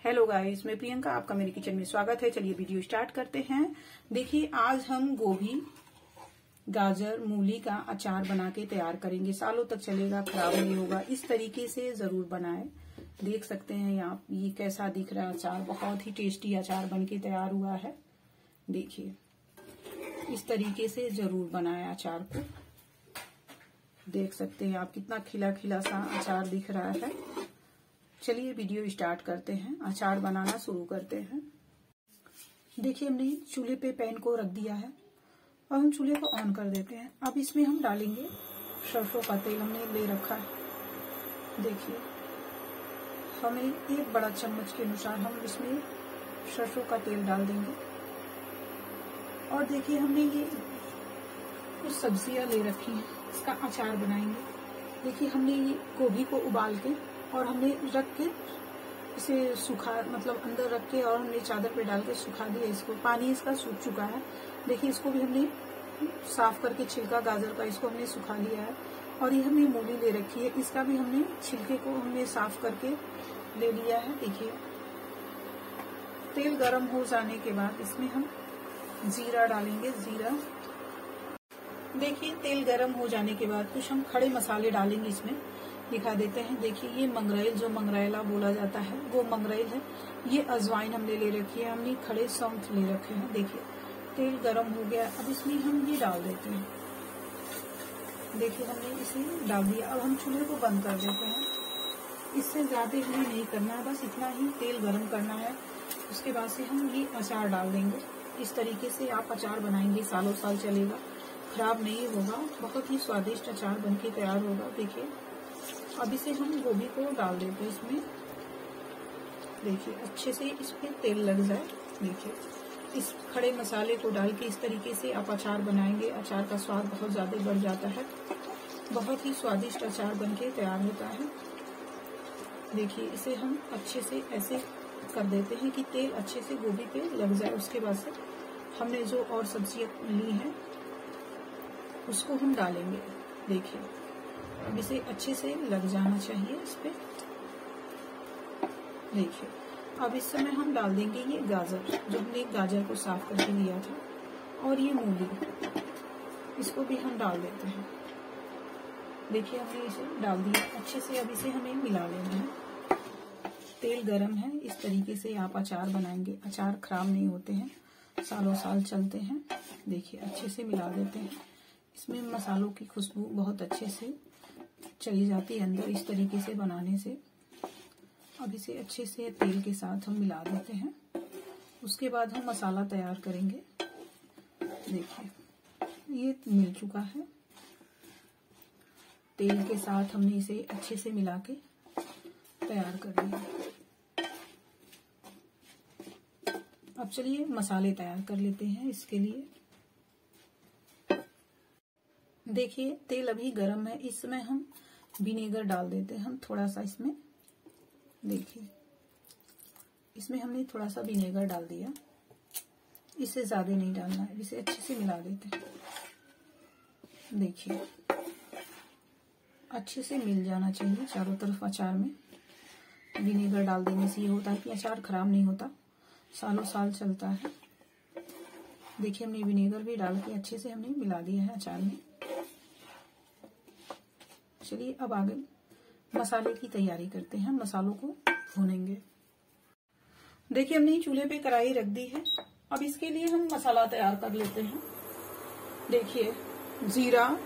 Hello guys मैं प्रियंका, आपका मेरे किचन में स्वागत है। चलिए वीडियो स्टार्ट करते हैं। देखिए, आज हम गोभी, गाजर, मूली का अचार बना के तैयार करेंगे। सालों तक चलेगा, खराब नहीं होगा। इस तरीके से ज़रूर बनाएँ। देख सकते हैं आप, ये कैसा दिख रहा है अचार। बहुत ही टेस्टी अचार बन के तैयार हुआ है। देखिए, इस तरीके से ज़रूर बनाए अचार को। देख सकते हैं आप कितना खिला खिला सा अचार दिख रहा है। चलिए वीडियो स्टार्ट करते हैं। अचार बनाना शुरू करते हैं। देखिए, हमने चूल्हे पे पैन को रख दिया है और हम चूल्हे को ऑन कर देते हैं। अब इसमें हम डालेंगे सरसों का तेल हमने ले रखा है। देखिए हमें एक बड़ा चम्मच के अनुसार हम इसमें सरसों का तेल डाल देंगे। और देखिए, हमने ये कुछ सब्ज़ियाँ ले रखी हैं, इसका अचार बनाएँगे। देखिए, हमने ये गोभी को उबाल के और हमने रख के इसे सुखा मतलब अंदर रख के और हमने चादर पे डाल के सुखा दिया इसको। पानी इसका सूख चुका है। देखिए, इसको भी हमने साफ़ करके छिलका, गाजर का इसको हमने सुखा लिया है। और ये हमने मूली ले रखी है। इसका भी हमने छिलके को हमने साफ़ करके ले लिया है। देखिए, तेल गरम हो जाने के बाद इसमें हम जीरा डालेंगे। जीरा, देखिए, तेल गरम हो जाने के बाद कुछ हम खड़े मसाले डालेंगे इसमें। दिखा देते हैं। देखिए, ये मंगरेल जो मंगरेला बोला जाता है, वो मंगरेल है। ये अजवाइन हमने ले रखी है, हमने खड़े सौंफ ले रखे हैं। देखिए, तेल गरम हो गया। अब इसमें हम ये डाल देते हैं। देखिए, हमने इसे डाल दिया। अब हम चूल्हे को बंद कर देते हैं। इससे ज़्यादा हमें नहीं करना है, बस इतना ही तेल गरम करना है। उसके बाद से हम ये अचार डाल देंगे। इस तरीके से आप अचार बनाएँगे, सालों साल चलेगा। खराब नहीं होगा, बहुत ही स्वादिष्ट अचार बन के तैयार होगा। देखिए अब इसे हम गोभी को डाल देते हैं इसमें। देखिए, अच्छे से इसमें तेल लग जाए। देखिए, इस खड़े मसाले को डाल के इस तरीके से आप अचार बनाएँगे। अचार का स्वाद बहुत ज़्यादा बढ़ जाता है। बहुत ही स्वादिष्ट अचार बन के तैयार होता है। देखिए, इसे हम अच्छे से ऐसे कर देते हैं कि तेल अच्छे से गोभी पे लग जाए। उसके बाद से हमने जो और सब्ज़ियाँ ली हैं, उसको हम डालेंगे। देखिए अब इसे अच्छे से लग जाना चाहिए इस पर देखिए, अब इस समय हम डाल देंगे ये गाजर, जो हमने गाजर को साफ़ करके लिया था, और ये मूली। इसको भी हम डाल देते हैं। देखिए, हमने इसे डाल दिया। अच्छे से अब इसे हमें मिला लेना है। तेल गरम है, इस तरीके से आप अचार बनाएँगे। अचार खराब नहीं होते हैं, सालों साल चलते हैं। देखिए, अच्छे से मिला देते हैं। इसमें मसालों की खुशबू बहुत अच्छे से चली जाती है अंदर इस तरीके से बनाने से। अब इसे अच्छे से तेल के साथ हम मिला देते हैं। उसके बाद हम मसाला तैयार करेंगे। देखिए, ये मिल चुका है। तेल के साथ हमने इसे अच्छे से मिला के तैयार कर लिया अब चलिए मसाले तैयार कर लेते हैं इसके लिए। देखिए, तेल अभी गर्म है। इसमें हम विनेगर डाल देते हैं हम, थोड़ा सा इसमें। देखिए, इसमें हमने थोड़ा सा विनेगर डाल दिया। इसे ज़्यादा नहीं डालना है, इसे अच्छे से मिला देते हैं। देखिए, अच्छे से मिल जाना चाहिए चारों तरफ़ अचार में। विनेगर डाल देने से ये होता है कि अचार खराब नहीं होता, सालों साल चलता है। देखिए, हमने विनेगर भी डाल के अच्छे से हमने मिला दिया है अचार में। चलिए अब आगे मसाले की तैयारी करते हैं। मसालों को भूनेंगे। देखिए, हमने चूल्हे पे कढ़ाई रख दी है। अब इसके लिए हम मसाला तैयार कर लेते हैं। देखिए, जीरा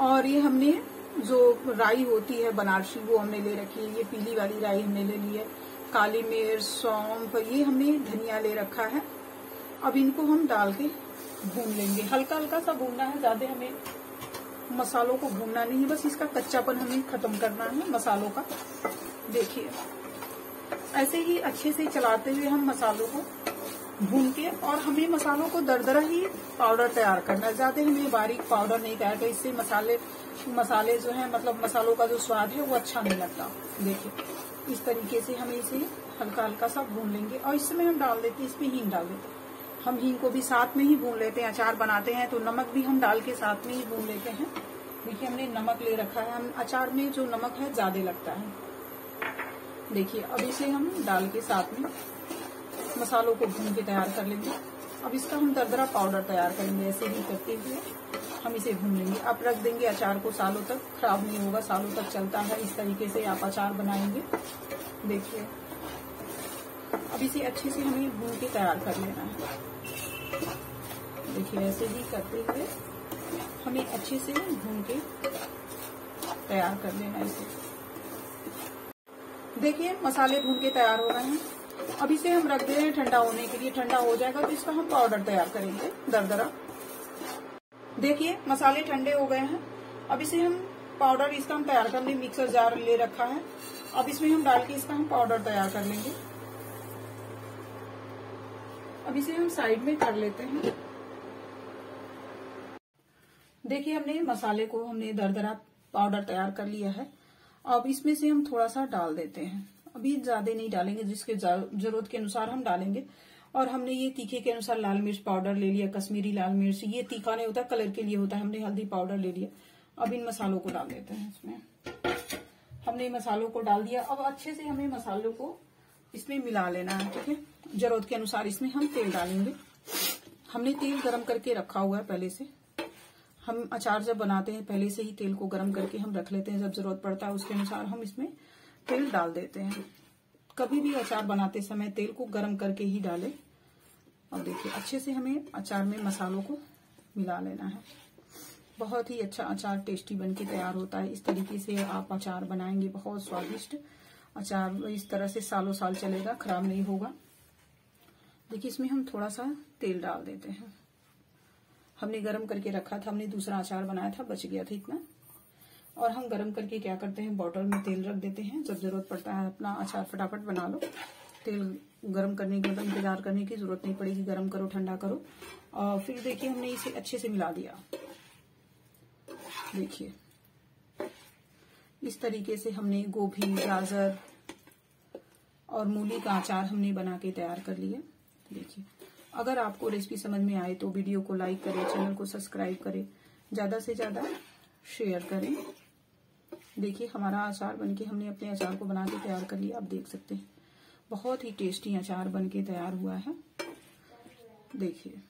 और ये हमने जो राई होती है, बनारसी, वो हमने ले रखी है। ये पीली वाली राई हमने ले ली है। काली मिर्च, सौंफ, ये हमने धनिया ले रखा है। अब इनको हम डाल के भून लेंगे। हल्का हल्का सा भूनना है, ज़्यादा हमें मसालों को भूनना नहीं है, बस इसका कच्चापन हमें खत्म करना है, मसालों का। देखिए, ऐसे ही अच्छे से चलाते हुए हम मसालों को भून के और हमें मसालों को दरदरा ही पाउडर तैयार करना है। ज़्यादा हमें बारीक पाउडर नहीं तैयार कर इससे मसाले मसाले जो है मतलब मसालों का जो स्वाद है, वो अच्छा नहीं लगता। देखिए, इस तरीके से हमें इसे हल्का हल्का सा भून लेंगे और इसमें हम डाल देते हैं, इसमें हींग डाल देते हम हींग को भी साथ में ही भून लेते हैं, अचार बनाते हैं तो नमक भी हम डाल के साथ में ही भून लेते हैं। देखिए, हमने नमक ले रखा है। हम अचार में जो नमक है, ज़्यादा लगता है। देखिए, अब इसे हम डाल के साथ में मसालों को भून के तैयार कर लेंगे। अब इसका हम दरदरा पाउडर तैयार करेंगे, ऐसे ही करते हुए हम इसे भून लेंगे। अब रख देंगे अचार को सालों तक। खराब नहीं होगा, सालों तक चलता है। इस तरीके से आप अचार बनाएँगे। देखिए, अब इसे अच्छे से हमें भून के तैयार कर लेना है। देखिए ऐसे ही करते हुए हमें अच्छे से भून के तैयार कर लेना इसे। देखिए, मसाले भून के तैयार हो रहे हैं। अब इसे हम रख दे रहे हैं ठंडा होने के लिए। ठंडा हो जाएगा तो इसका हम पाउडर तैयार करेंगे, दरदरा। देखिए, मसाले ठंडे हो गए हैं। अब इसे हम पाउडर इसका हम तैयार कर लेंगे मिक्सर जार ले रखा है। अब इसमें हम डाल के इसका हम पाउडर तैयार कर लेंगे। अब इसे हम साइड में कर लेते हैं। देखिए, हमने मसाले को, हमने दरदरा पाउडर तैयार कर लिया है। अब इसमें से हम थोड़ा सा डाल देते हैं। अभी ज़्यादा नहीं डालेंगे, जिसके ज़रूरत के अनुसार हम डालेंगे। और हमने ये तीखे के अनुसार लाल मिर्च पाउडर ले लिया, कश्मीरी लाल मिर्च। ये तीखा नहीं होता कलर के लिए होता है। हमने हल्दी पाउडर ले लिया। अब इन मसालों को डाल देते हैं इसमें। हमने मसालों को डाल दिया। अब अच्छे से हमें मसालों को इसमें मिला लेना है, ठीक है? ज़रूरत के अनुसार इसमें हम तेल डालेंगे। हमने तेल गरम करके रखा हुआ है पहले से। हम अचार जब बनाते हैं, पहले से ही तेल को गरम करके हम रख लेते हैं। जब ज़रूरत पड़ता है, उसके अनुसार हम इसमें तेल डाल देते हैं। कभी भी अचार बनाते समय तेल को गरम करके ही डालें। और देखिए, अच्छे से हमें अचार में मसालों को मिला लेना है। बहुत ही अच्छा अचार टेस्टी बन के तैयार होता है। इस तरीके से आप अचार बनाएँगे, बहुत स्वादिष्ट। अचार इस तरह से सालों साल चलेगा, खराब नहीं होगा। देखिए, इसमें हम थोड़ा सा तेल डाल देते हैं। हमने गरम करके रखा था, हमने दूसरा अचार बनाया था, बच गया था इतना। और हम गरम करके क्या करते हैं, बॉटल में तेल रख देते हैं। जब ज़रूरत पड़ता है, अपना अचार फटाफट बना लो। तेल गरम करने के मतलब इंतज़ार करने की ज़रूरत नहीं पड़ेगी, गरम करो, ठंडा करो। और फिर देखिए, हमने इसे अच्छे से मिला दिया। देखिए। इस तरीके से हमने गोभी, गाजर और मूली का अचार हमने बना के तैयार कर लिया। देखिए, अगर आपको रेसिपी समझ में आए तो वीडियो को लाइक करें, चैनल को सब्सक्राइब करें, ज़्यादा से ज़्यादा शेयर करें। देखिए, हमारा अचार बनके हमने अपने अचार को बना के तैयार कर लिया। आप देख सकते हैं, बहुत ही टेस्टी अचार बनके तैयार हुआ है। देखिए